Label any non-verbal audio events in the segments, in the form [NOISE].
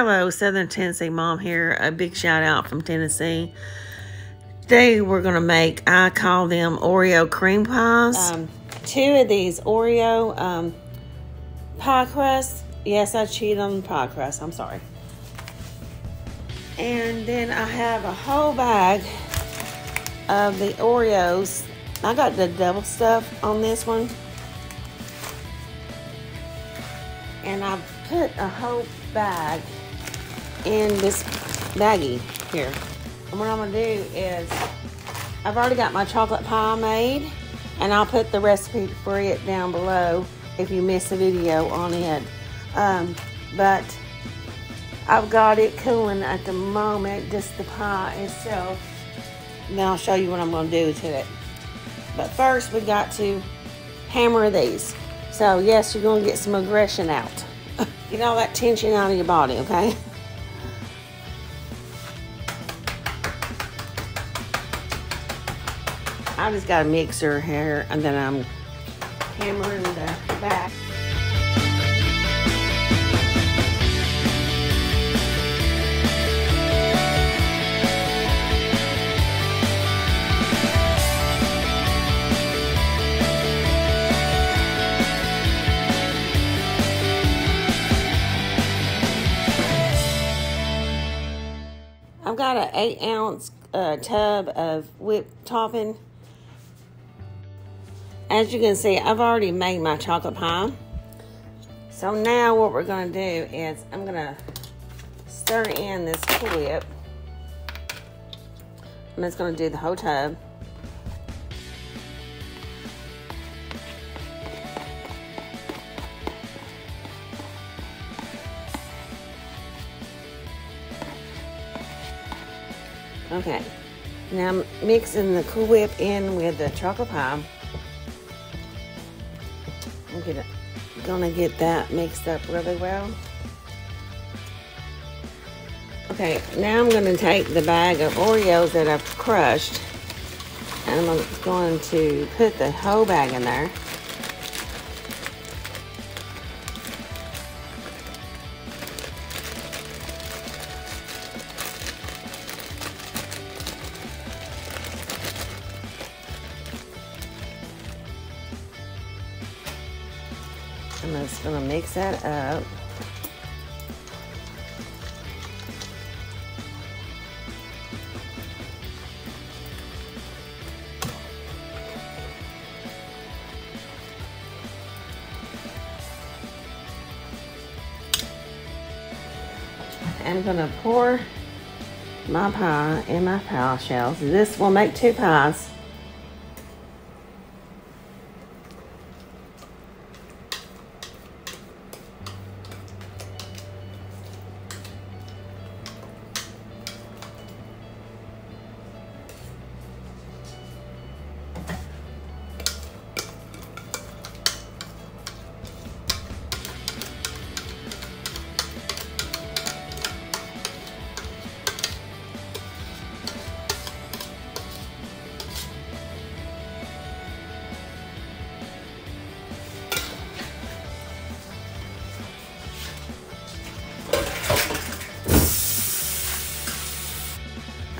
Hello, Southern Tennessee Mom here. A big shout out from Tennessee. Today we're going to make, I call them Oreo cream pies. Um, two of these Oreo um, pie crusts. Yes, I cheated on the pie crust. I'm sorry. And then I have a whole bag of the Oreos. I got the double stuff on this one. And I put a whole bag in this baggie here. And what I'm gonna do is, I've already got my chocolate pie made, and I'll put the recipe for it down below if you missed the video on it. Um, but I've got it cooling at the moment, just the pie itself. Now I'll show you what I'm gonna do to it. But first we got to hammer these. So yes, you're gonna get some aggression out. [LAUGHS] Get all that tension out of your body, okay? [LAUGHS] I just got a mixer here and then I'm hammering the back. I've got an eight ounce uh, tub of whipped topping. As you can see, I've already made my chocolate pie. So now what we're gonna do is I'm gonna stir in this cool whip. I'm just gonna do the whole tub. Okay, now I'm mixing the Cool Whip in with the chocolate pie. I'm gonna, gonna get that mixed up really well. Okay, now I'm gonna take the bag of Oreos that I've crushed and I'm going to put the whole bag in there. Just gonna mix that up. I'm gonna pour my pie in my pie shells. This will make two pies.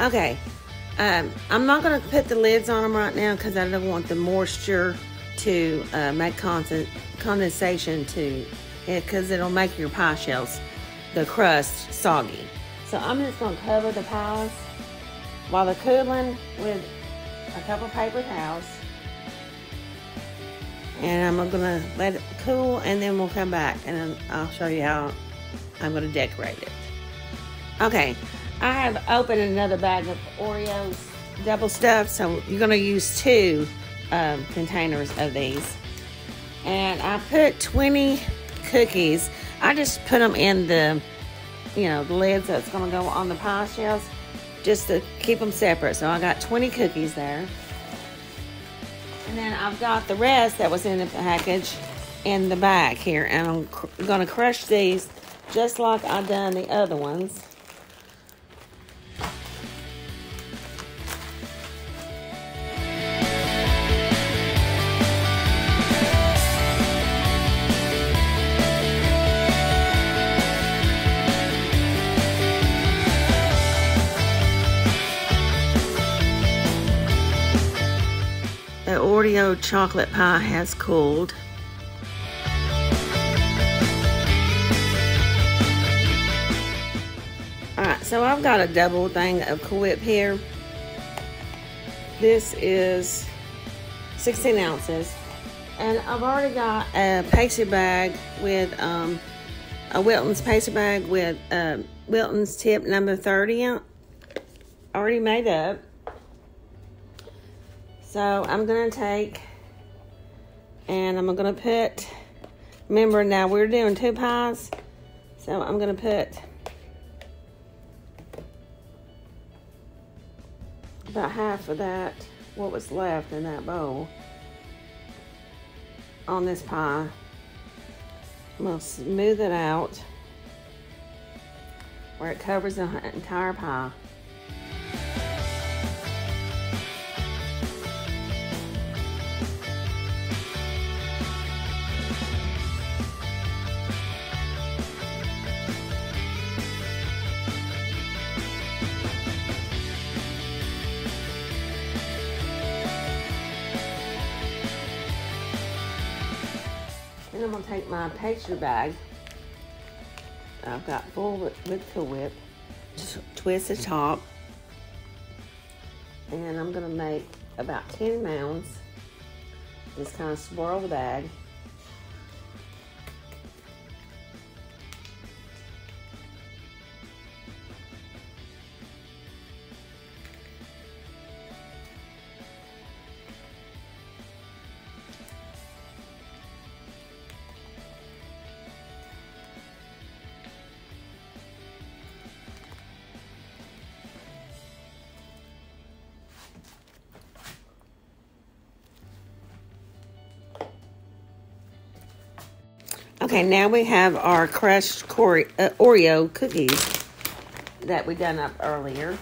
Okay, um, I'm not going to put the lids on them right now because I don't want the moisture to uh, make condensation to it because it'll make your pie shells, the crust, soggy. So I'm just going to cover the pies while they're cooling with a couple paper towels. And I'm going to let it cool and then we'll come back and I'll show you how I'm going to decorate it. Okay, I have opened another bag of Oreos double stuff, so you're going to use two um, containers of these. And I put 20 cookies. I just put them in the, you know, the lids that's going to go on the pie shells just to keep them separate. So I got 20 cookies there. And then I've got the rest that was in the package in the bag here. And I'm going to crush these just like I done the other ones. Oreo chocolate pie has cooled. Alright, so I've got a double thing of Cool Whip here. This is 16 ounces. And I've already got a pastry bag with um, a Wilton's pastry bag with uh, Wilton's tip number 30 already made up. So I'm going to take and I'm going to put, remember now we're doing two pies. So I'm going to put about half of that, what was left in that bowl on this pie. I'm going to smooth it out where it covers the entire pie. And I'm going to take my pastry bag. I've got full with, Cool Whip. Just twist the top. And I'm going to make about 10 mounds. Just kind of swirl the bag. Okay, now we have our crushed uh, Oreo cookies that we done up earlier.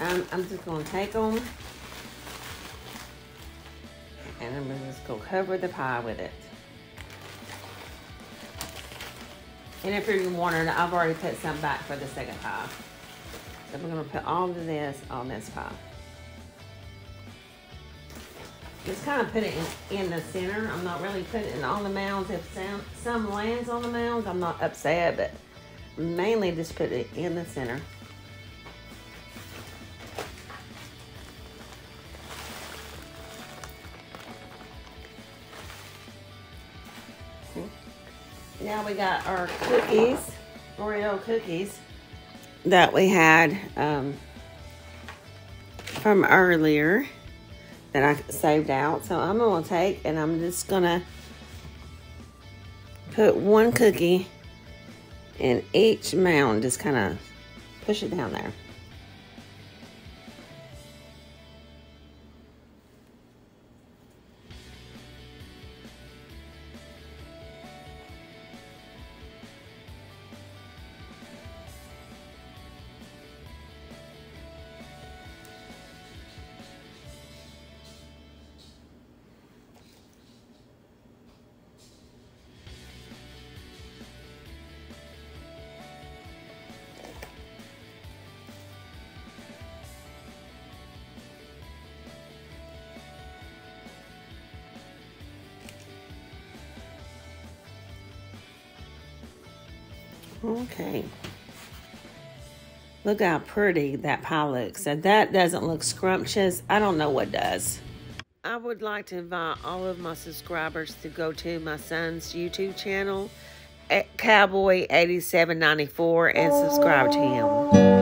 Um, I'm just going to take them and I'm just going to cover the pie with it. And if you're wondering, I've already put some back for the second pie. So we're going to put all of this on this pie. Just kind of put it in, in the center. I'm not really putting it on the mounds. If some, some lands on the mounds, I'm not upset, but mainly just put it in the center. Now we got our cookies, Oreo cookies that we had um, from earlier that I saved out. So I'm going to take and I'm just going to put one cookie in each mound. Just kind of push it down there. Okay. Look how pretty that pie looks. And that doesn't look scrumptious. I don't know what does. I would like to invite all of my subscribers to go to my son's YouTube channel, at Cowboy8794, and subscribe to him.